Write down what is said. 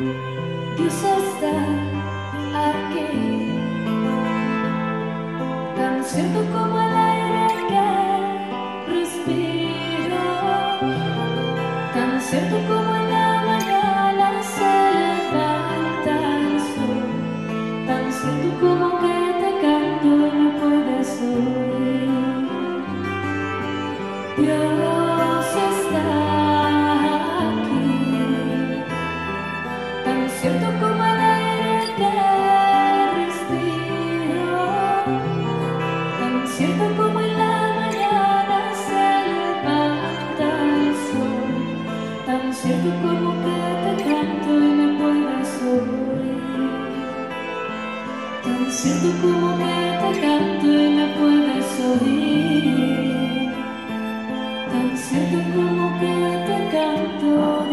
Dios está aquí, tan cierto como el aire que respiro, tan cierto como la mañana se el sol, tan cierto como que te canto no puedes. Dios cierto como que te canto